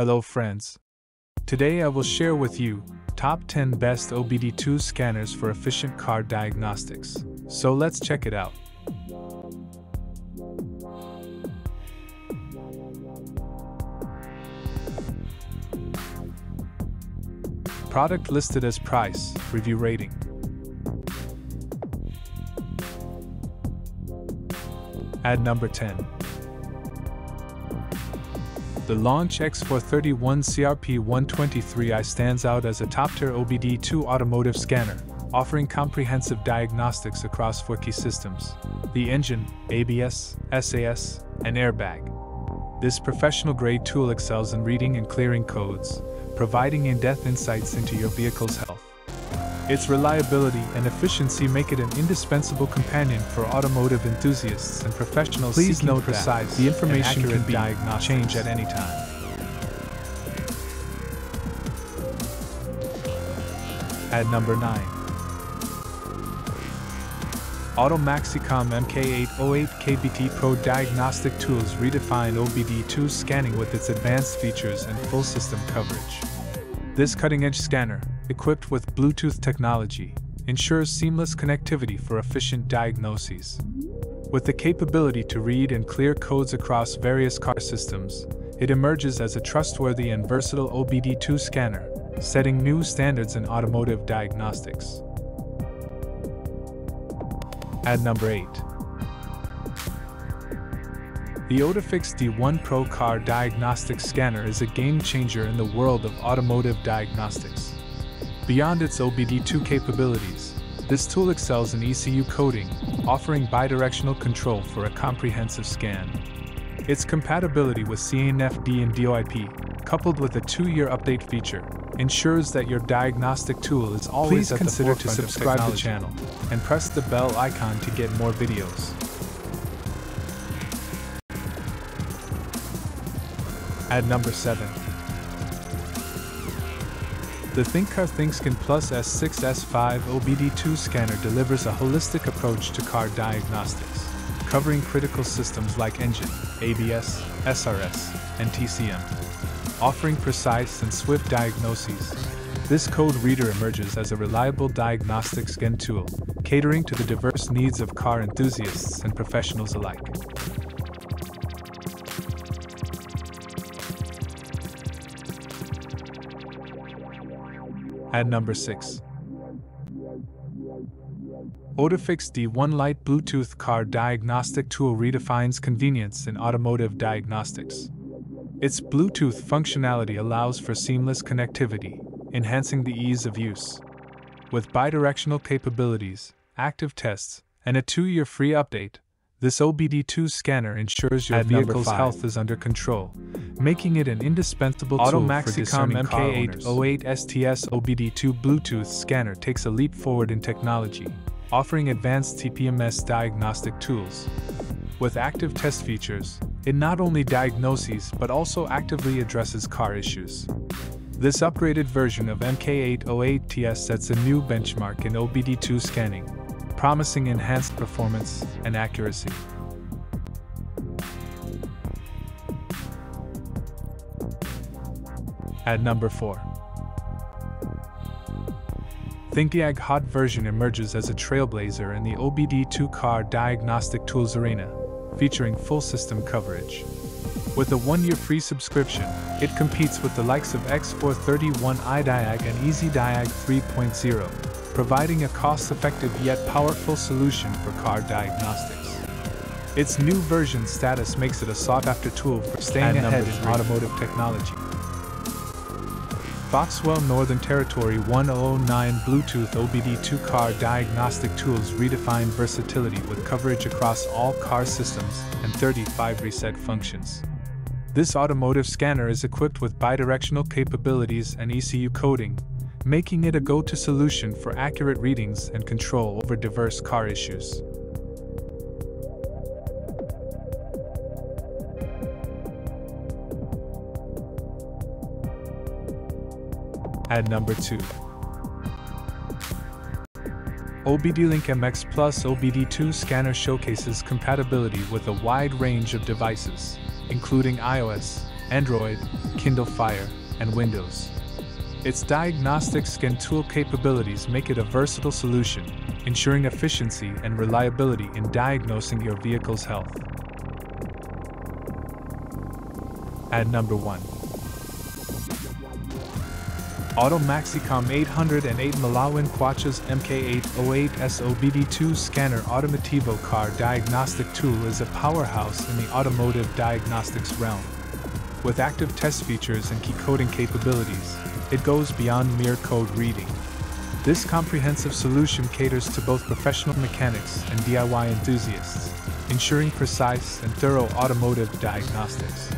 Hello friends. Today I will share with you top 10 best OBD2 scanners for efficient car diagnostics. So let's check it out. Product listed as price, review rating. At number 10. The Launch X431 CRP123i stands out as a top tier OBD2 automotive scanner, offering comprehensive diagnostics across four key systems the engine, ABS, SAS, and airbag. This professional grade tool excels in reading and clearing codes, providing in depth insights into your vehicle's health. Its reliability and efficiency make it an indispensable companion for automotive enthusiasts and professionals Please note precise that the information can be changed at any time. At number 9. Autel MaxiCOM MK808 KBT Pro diagnostic tools redefine OBD2 scanning with its advanced features and full system coverage. This cutting edge scanner, equipped with Bluetooth technology, ensures seamless connectivity for efficient diagnoses. With the capability to read and clear codes across various car systems, it emerges as a trustworthy and versatile OBD2 scanner, setting new standards in automotive diagnostics. At number 8. The OTOFIX D1 Pro Car Diagnostic Scanner is a game changer in the world of automotive diagnostics. Beyond its OBD2 capabilities, this tool excels in ECU coding, offering bidirectional control for a comprehensive scan. Its compatibility with CNFD and DOIP, coupled with a two-year update feature, ensures that your diagnostic tool is always Please at consider the to forefront of subscribe to the channel and press the bell icon to get more videos. At number 7. The ThinkCar ThinkScan Plus S6S5 OBD2 scanner delivers a holistic approach to car diagnostics, covering critical systems like engine, ABS, SRS, and TCM. Offering precise and swift diagnoses, this code reader emerges as a reliable diagnostic scan tool, catering to the diverse needs of car enthusiasts and professionals alike. At number 6. OTOFIX D1 Lite Bluetooth car diagnostic tool redefines convenience in automotive diagnostics. Its Bluetooth functionality allows for seamless connectivity, enhancing the ease of use. With bidirectional capabilities, active tests, and a two year free update, this OBD2 scanner ensures your At vehicle's health is under control, making it an indispensable tool for Autel MaxiCOM discerning car owners. MK808 STS OBD2 Bluetooth scanner takes a leap forward in technology, offering advanced TPMS diagnostic tools. With active test features, it not only diagnoses but also actively addresses car issues. This upgraded version of MK808TS sets a new benchmark in OBD2 scanning, promising enhanced performance and accuracy. At number 4. ThinkDiag Hot version emerges as a trailblazer in the OBD2 car diagnostic tools arena, featuring full system coverage. With a one year free subscription, it competes with the likes of X431 iDiag and EasyDiag 3.0, providing a cost effective yet powerful solution for car diagnostics. Its new version status makes it a sought after tool for staying At ahead in three. automotive technology. Foxwell Northern Territory 1009 Bluetooth OBD2 car diagnostic tools redefine versatility with coverage across all car systems and 35 reset functions. This automotive scanner is equipped with bidirectional capabilities and ECU coding, making it a go to solution for accurate readings and control over diverse car issues. At number 2. OBD-Link MX Plus OBD2 scanner showcases compatibility with a wide range of devices, including iOS, Android, Kindle Fire, and Windows. Its diagnostic scan tool capabilities make it a versatile solution, ensuring efficiency and reliability in diagnosing your vehicle's health. At number 1. Autel MaxiCOM 808 Malawin Quachas MK808 SOBD2 Scanner Automotivo Car Diagnostic Tool is a powerhouse in the automotive diagnostics realm. With active test features and key coding capabilities, it goes beyond mere code reading. This comprehensive solution caters to both professional mechanics and DIY enthusiasts, ensuring precise and thorough automotive diagnostics.